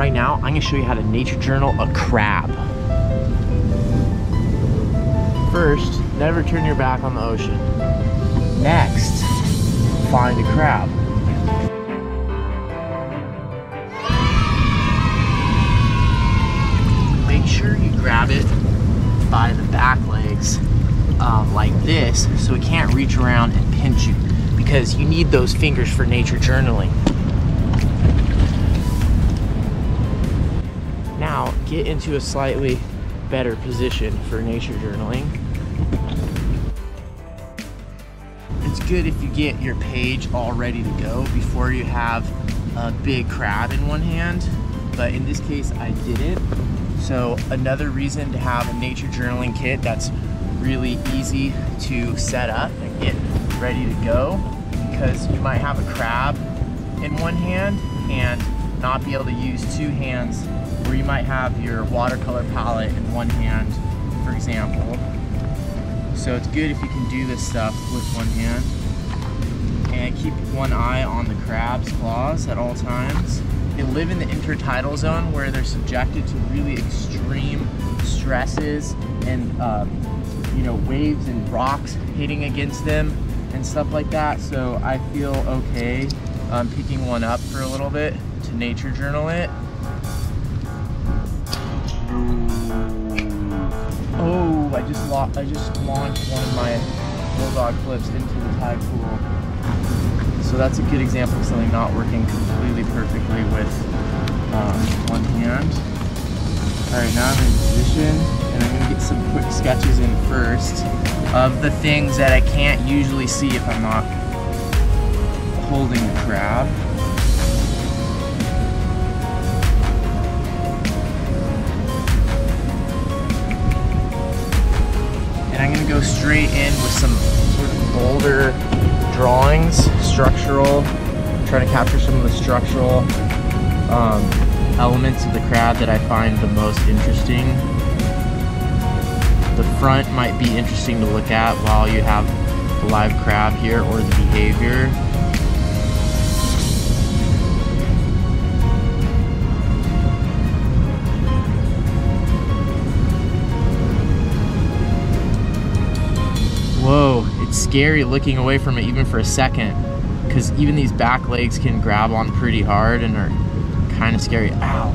right now, I'm gonna show you how to nature journal a crab. First, never turn your back on the ocean. Next, find a crab. Make sure you grab it by the back legs um, like this so it can't reach around and pinch you because you need those fingers for nature journaling. Now get into a slightly better position for nature journaling. It's good if you get your page all ready to go before you have a big crab in one hand, but in this case I didn't. So another reason to have a nature journaling kit that's really easy to set up and get ready to go because you might have a crab in one hand and not be able to use two hands where you might have your watercolor palette in one hand, for example. So it's good if you can do this stuff with one hand. And keep one eye on the crab's claws at all times. They live in the intertidal zone where they're subjected to really extreme stresses and um, you know waves and rocks hitting against them and stuff like that. So I feel okay um, picking one up for a little bit to nature journal it. Just I just launched one of my bulldog clips into the tide pool. So that's a good example of something not working completely perfectly with um, one hand. All right, now I'm in position and I'm gonna get some quick sketches in first of the things that I can't usually see if I'm not holding the crab. Straight in with some sort of bolder drawings, structural, trying to capture some of the structural um, elements of the crab that I find the most interesting. The front might be interesting to look at while you have the live crab here or the behavior. Scary looking away from it even for a second because even these back legs can grab on pretty hard and are kind of scary. Ow,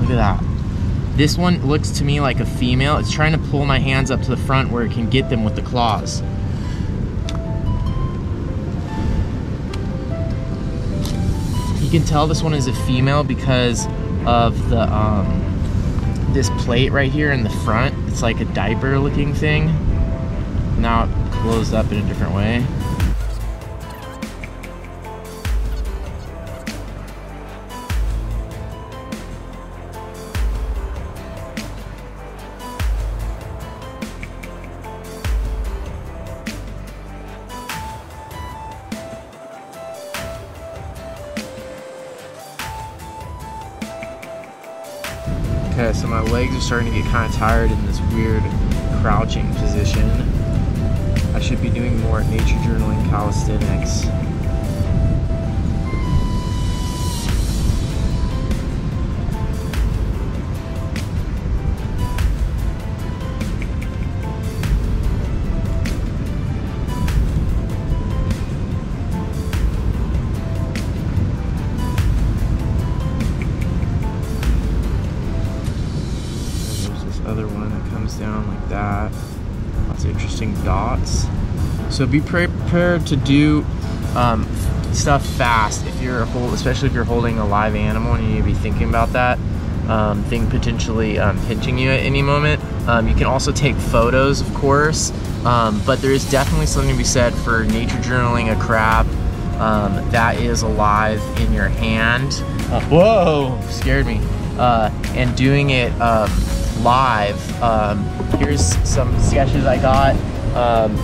look at that. This one looks to me like a female. It's trying to pull my hands up to the front where it can get them with the claws. You can tell this one is a female because of the um, this plate right here in the front. It's like a diaper looking thing. Now closed up in a different way. Okay, so my legs are starting to get kind of tired in this weird crouching position. I should be doing more nature journaling calisthenics. Interesting dots. So be prepared to do um, stuff fast if you're especially if you're holding a live animal and you need to be thinking about that um, thing potentially um, pinching you at any moment. Um, you can also take photos, of course, um, but there is definitely something to be said for nature journaling a crab um, that is alive in your hand. Uh, whoa, scared me. Uh, and doing it live. Um, here's some sketches I got. Um,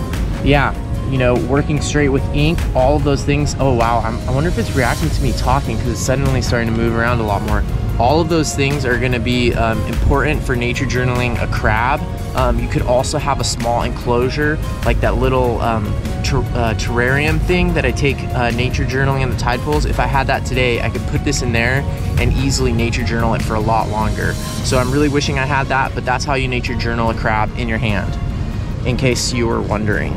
yeah, you know, working straight with ink, all of those things. Oh wow, I'm, I wonder if it's reacting to me talking because it's suddenly starting to move around a lot more. All of those things are gonna be um, important for nature journaling a crab. Um, you could also have a small enclosure, like that little um, ter uh, terrarium thing that I take uh, nature journaling on the tide pools. If I had that today, I could put this in there and easily nature journal it for a lot longer. So I'm really wishing I had that, but that's how you nature journal a crab in your hand, in case you were wondering.